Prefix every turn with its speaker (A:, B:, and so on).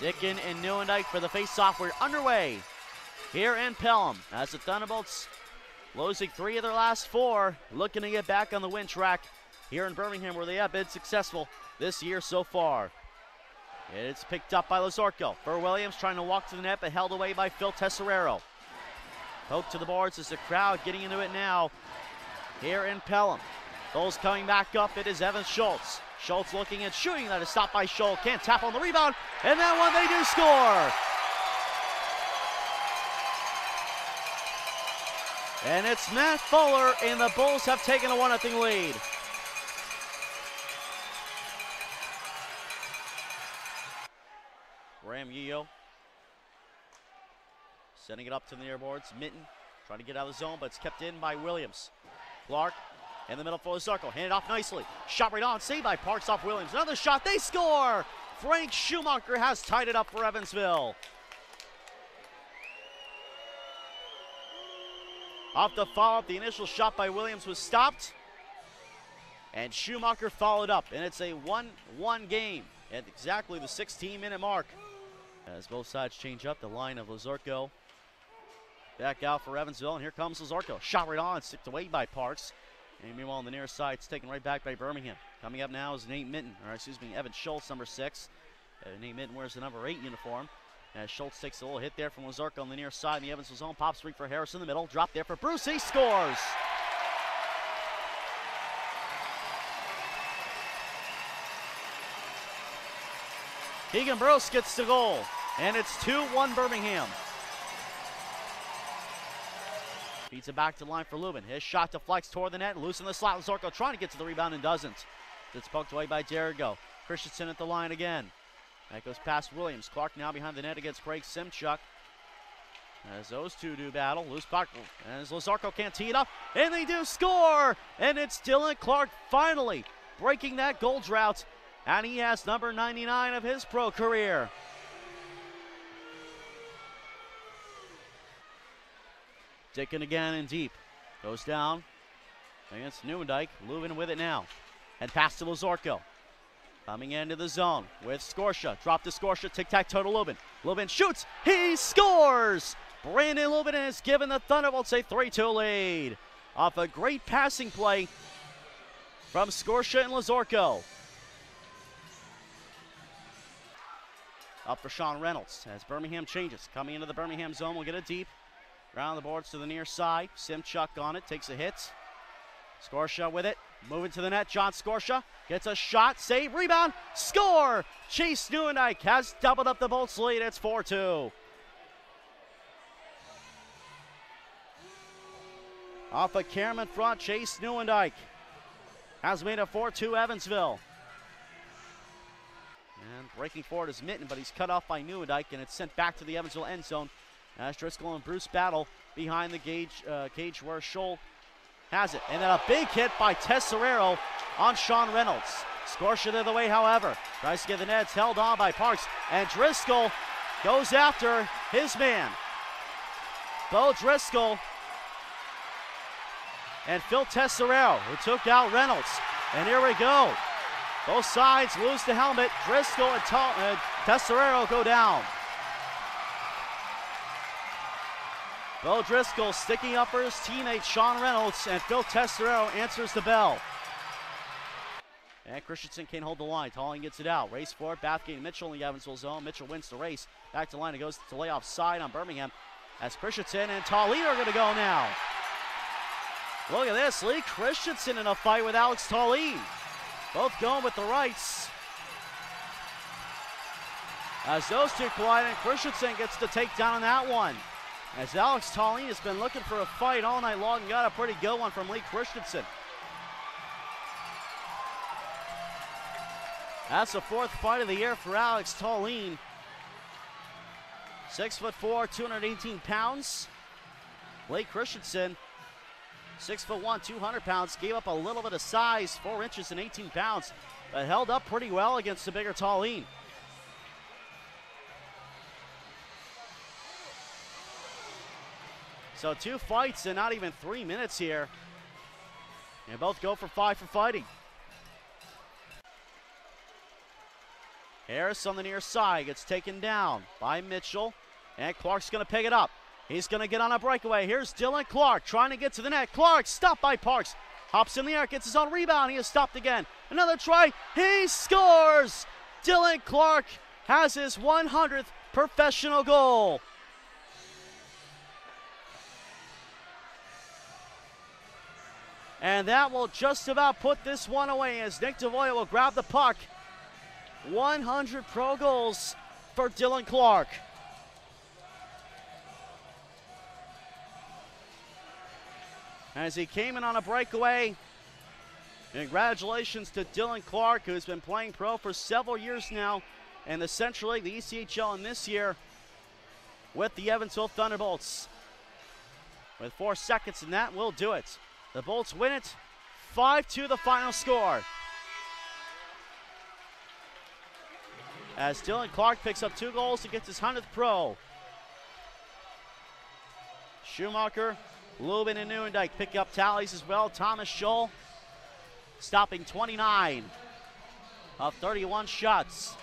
A: Dickin and Nieuwendyk for the face-off. We're underway here in Pelham as the Thunderbolts losing three of their last four, looking to get back on the win track here in Birmingham where they have been successful this year so far. It's picked up by Lazorko. For Williams trying to walk to the net, but held away by Phil Tesoriero. Poke to the boards as the crowd getting into it now here in Pelham. Goals coming back up. It is Evan Schultz. Schultz looking and shooting. That is stopped by Scholl. Can't tap on the rebound. And that one they do score. And it's Matt Fuller, and the Bulls have taken a 1 0 lead. Graham Yeo sending it up to the near boards. Mitten trying to get out of the zone, but it's kept in by Williams. Clarke in the middle for the circle. Handed off nicely. Shot right on. Saved by Parks off Williams. Another shot. They score. Frank Schumacher has tied it up for Evansville. Off the follow up, the initial shot by Williams was stopped. And Schumacher followed up. And it's a 1 1 game at exactly the 16 minute mark. As both sides change up the line of Lazorko. Back out for Evansville, and here comes Lazorko. Shot right on, sticked away by Parks. And meanwhile, on the near side, it's taken right back by Birmingham. Coming up now is Nate Minton, or excuse me, Evan Schultz, number six. Uh, Nate Minton wears the number eight uniform. As Schultz takes a little hit there from Lazorko on the near side. In the Evans was on. pop streak for Harris in the middle. Drop there for Bruce. He scores. Keegan Bruce gets the goal, and it's 2 1 Birmingham. Feeds it back to line for Lubin. His shot deflects toward the net, loose in the slot. Zorko trying to get to the rebound and doesn't. It's poked away by Derigo. Christensen at the line again. That goes past Williams. Clarke now behind the net against Craig Simchuk. As those two do battle, loose puck, as Lazorko can't tee it up, and they do score! And it's Dylan Clarke finally breaking that goal drought, and he has number 99 of his pro career. Dickin again and deep. Goes down against Nieuwendyk. Lubin with it now. And pass to Lazorko. Coming into the zone with Scorsha. Drop to Scorsha. Tic tac toe to Lubin. Lubin shoots. He scores. Brandon Lubin has given the Thunderbolts a 3 2 lead. Off a great passing play from Scorsha and Lazorko. Up for Sean Reynolds as Birmingham changes. Coming into the Birmingham zone, we'll get it deep. Around the boards to the near side. Simchuk on it, takes a hit. Scorsha with it. Moving to the net. John Scorsha gets a shot, save, rebound, score! Chase Nieuwendyk has doubled up the Bolts lead. It's 4 2. Off a of Cameron front, Chase Nieuwendyk has made a 4 2 Evansville. And breaking forward is Mitten, but he's cut off by Nieuwendyk, and it's sent back to the Evansville end zone as Driscoll and Bruce battle behind the gauge, uh, cage where Scholl has it. And then a big hit by Tesoriero on Sean Reynolds. Scorsha the other way, however. Tries to get the nets held on by Parks. And Driscoll goes after his man. Bo Driscoll and Phil Tesoriero, who took out Reynolds. And here we go. Both sides lose the helmet. Driscoll and uh, Tesoriero go down. Bo Driscoll sticking up for his teammate Sean Reynolds, and Phil Tesoriero answers the bell. And Christensen can't hold the line. Taulien gets it out. Race for it. Bathgate Mitchell in the Evansville zone. Mitchell wins the race. Back to line. It goes to lay off side on Birmingham as Christensen and Taulien are going to go now. Look at this. Lee Christensen in a fight with Alex Taulien. Both going with the rights. As those two collide, and Christensen gets the takedown on that one. As Alex Taulien has been looking for a fight all night long and got a pretty good one from Lee Christensen. That's the fourth fight of the year for Alex Taulien. Six foot four, 218 pounds. Blake Christensen, six foot one, 200 pounds, gave up a little bit of size, four inches and 18 pounds, but held up pretty well against the bigger Taulien. So two fights in not even three minutes here. And both go for five for fighting. Harris on the near side gets taken down by Mitchell, and Clarke's going to pick it up. He's going to get on a breakaway. Here's Dylan Clarke trying to get to the net. Clarke stopped by Parks. Hops in the air, gets his own rebound. He is stopped again. Another try. He scores. Dylan Clarke has his 100th professional goal. And that will just about put this one away as Nick Devoya will grab the puck. 100 pro goals for Dylan Clarke. As he came in on a breakaway, congratulations to Dylan Clarke, who's been playing pro for several years now in the Central League, the ECHL, and this year with the Evansville Thunderbolts. With four seconds, and that will do it. The Bolts win it 5 2 the final score. As Dylan Clarke picks up two goals to get his 100th pro. Schumacher, Lubin, and Nieuwendyk pick up tallies as well. Thomas Scholl stopping 29 of 31 shots.